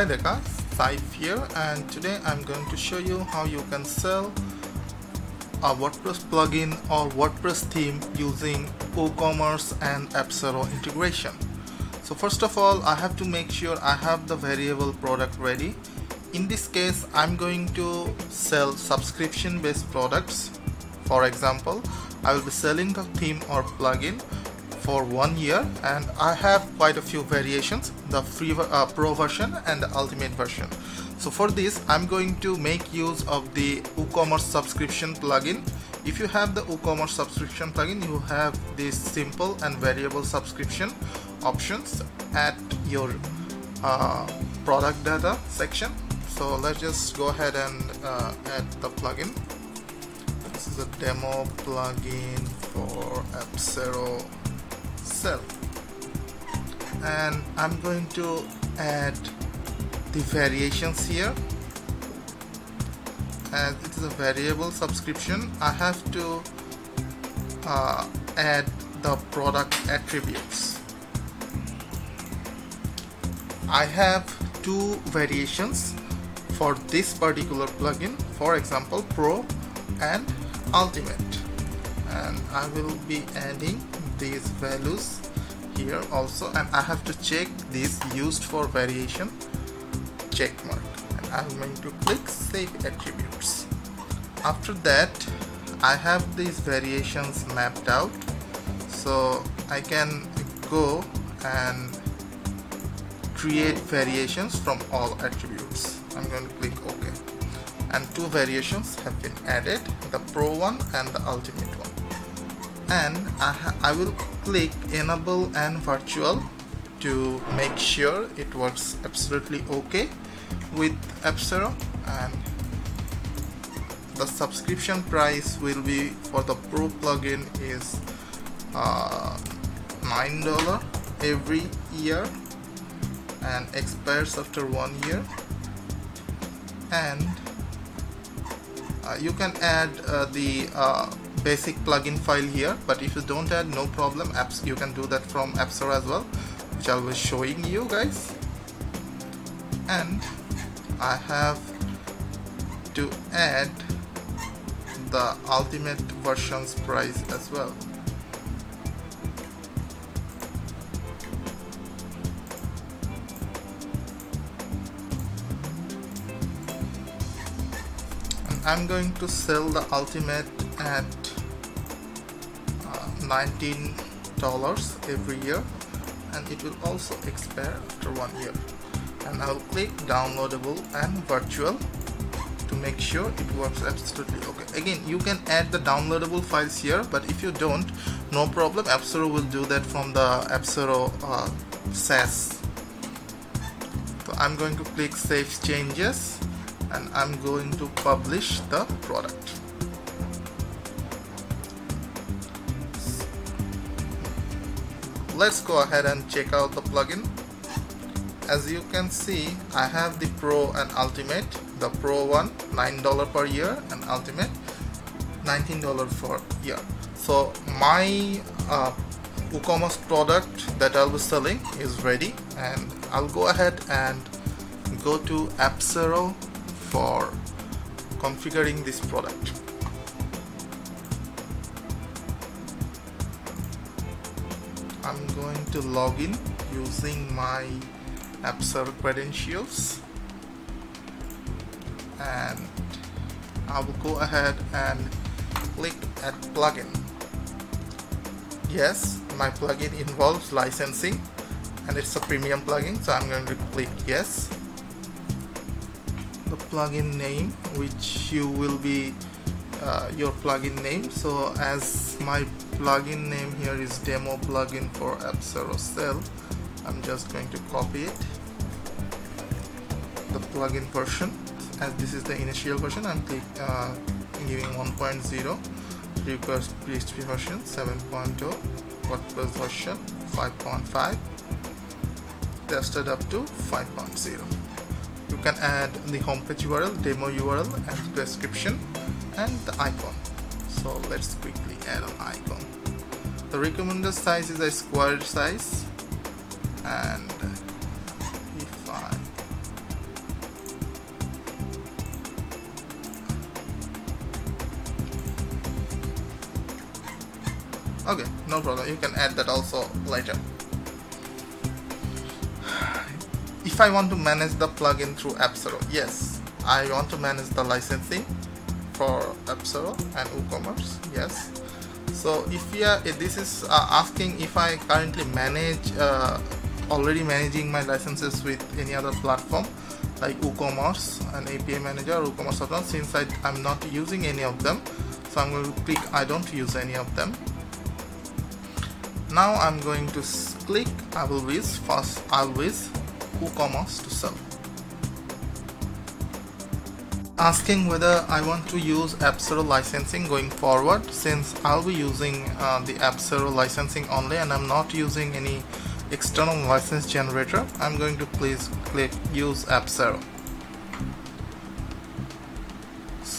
Hi there guys, Saif here and today I'm going to show you how you can sell a WordPress plugin or WordPress theme using WooCommerce and Appsero integration. So first of all I have to make sure I have the variable product ready. In this case I'm going to sell subscription based products. For example, I will be selling the theme or plugin for one year and I have quite a few variations the free uh, pro version and the ultimate version. So for this I'm going to make use of the WooCommerce subscription plugin. If you have the WooCommerce subscription plugin you have this simple and variable subscription options at your uh, product data section. So let's just go ahead and uh, add the plugin. This is a demo plugin for Appsero and I'm going to add the variations here. As it is a variable subscription. I have to uh, add the product attributes. I have two variations for this particular plugin. For example Pro and Ultimate. And I will be adding these values here also and I have to check this used for variation check mark. And I'm going to click save attributes. After that I have these variations mapped out. So I can go and create variations from all attributes. I'm going to click OK. And two variations have been added the pro one and the ultimate one and I, I will click enable and virtual to make sure it works absolutely okay with Appsero and the subscription price will be for the pro plugin is uh, $9 every year and expires after one year. And uh, you can add uh, the uh, basic plugin file here but if you don't add no problem. Apps you can do that from Appsero as well which I was showing you guys. And I have to add the ultimate versions price as well. And I'm going to sell the ultimate at $19 every year and it will also expire after one year. And I'll click downloadable and virtual to make sure it works absolutely okay. Again you can add the downloadable files here but if you don't no problem. Appsero will do that from the Appsero uh, SaaS. So I'm going to click save changes and I'm going to publish the product let's go ahead and check out the plugin. As you can see I have the Pro and Ultimate. The Pro one $9 per year and Ultimate $19 for year. So my uh, WooCommerce product that I'll be selling is ready and I'll go ahead and go to Appsero for configuring this product I'm going to log in using my Appsero credentials. And I will go ahead and click at plugin. Yes my plugin involves licensing and it's a premium plugin so I'm going to click yes. The plugin name which you will be uh, your plugin name. So as my plugin name here is demo plugin for Appsero Sell. I'm just going to copy it the plugin version. As this is the initial version I'm click, uh, giving 1.0 request PHP version 7.0 WordPress version 5.5 tested up to 5.0 you can add the homepage URL demo URL and description and the icon so let's quickly add an icon. The recommended size is a square size and if I okay no problem. You can add that also later. If I want to manage the plugin through App yes I want to manage the licensing for Appsero and WooCommerce yes. So if you are this is uh, asking if I currently manage uh, already managing my licenses with any other platform like WooCommerce and API manager or WooCommerce since I, I'm not using any of them so I'm going to click I don't use any of them. Now I'm going to click I will use first I will use WooCommerce to sell asking whether I want to use Appsero licensing going forward since I'll be using uh, the Appsero licensing only and I'm not using any external license generator I'm going to please click use Appsero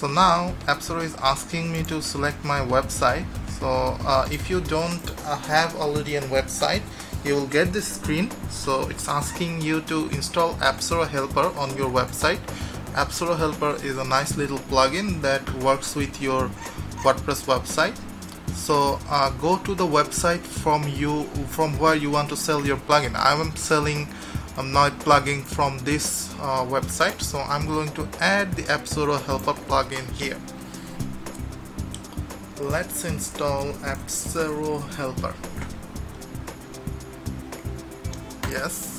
so now Appsero is asking me to select my website. So uh, if you don't uh, have already a website you will get this screen. So it's asking you to install Appsero helper on your website Appsero helper is a nice little plugin that works with your WordPress website. So uh, go to the website from you from where you want to sell your plugin. I'm selling I'm not plugging from this uh, website. So I'm going to add the Appsero helper plugin here. Let's install Appsero helper. Yes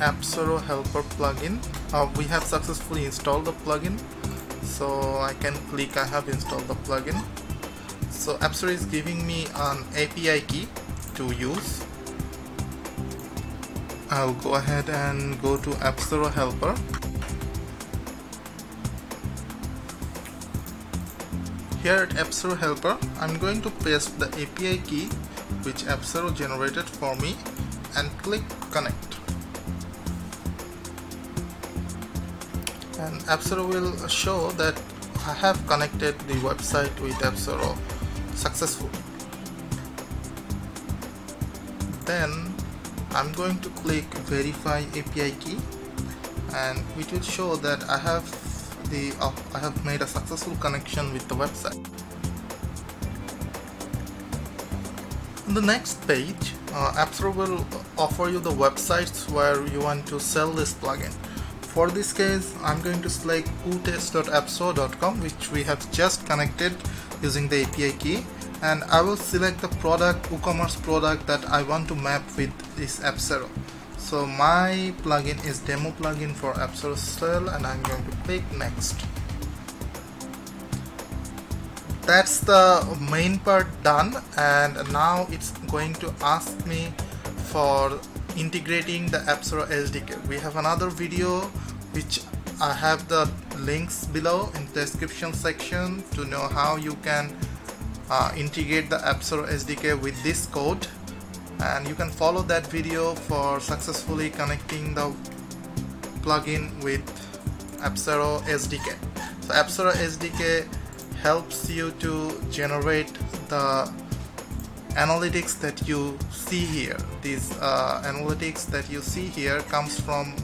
Appsero helper plugin. Uh, we have successfully installed the plugin so I can click I have installed the plugin. So Appsero is giving me an API key to use. I'll go ahead and go to Appsero helper. Here at Appsero helper I'm going to paste the API key which Appsero generated for me and click connect and Appsero will show that I have connected the website with Appsero successfully then I'm going to click verify API key and it will show that I have the uh, I have made a successful connection with the website. On the next page, uh, Appsero will offer you the websites where you want to sell this plugin. For this case, I'm going to select wootest.appsero.com which we have just connected using the API key. And I will select the product WooCommerce product that I want to map with this Appsero so my plugin is demo plugin for Appsero Sell and I'm going to click next. That's the main part done and now it's going to ask me for integrating the Appsero SDK we have another video which I have the links below in the description section to know how you can uh, integrate the Appsero SDK with this code and you can follow that video for successfully connecting the plugin with Appsero SDK. So Appsero SDK helps you to generate the analytics that you see here. These uh, analytics that you see here comes from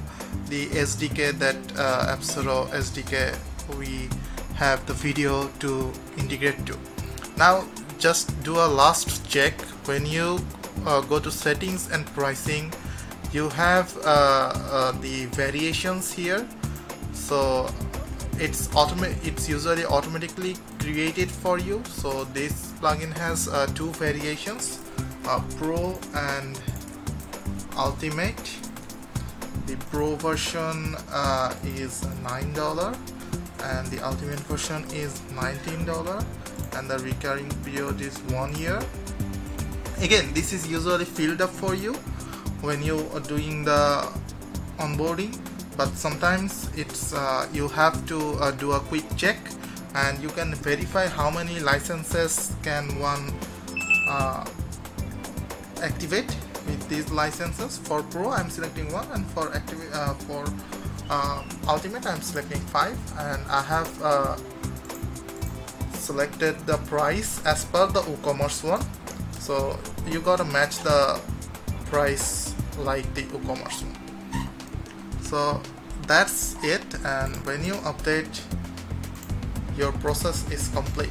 the SDK that uh, SDK we have the video to integrate to. Now just do a last check. When you uh, go to settings and pricing you have uh, uh, the variations here. So it's it's usually automatically created for you. So this plugin has uh, two variations uh, pro and ultimate the pro version uh, is $9 and the ultimate version is $19 and the recurring period is one year. Again this is usually filled up for you when you are doing the onboarding but sometimes it's uh, you have to uh, do a quick check and you can verify how many licenses can one uh, activate with these licenses. For pro I'm selecting one and for active uh, for uh, ultimate I'm selecting five. And I have uh, selected the price as per the WooCommerce one. So you gotta match the price like the WooCommerce one. So that's it. And when you update your process is complete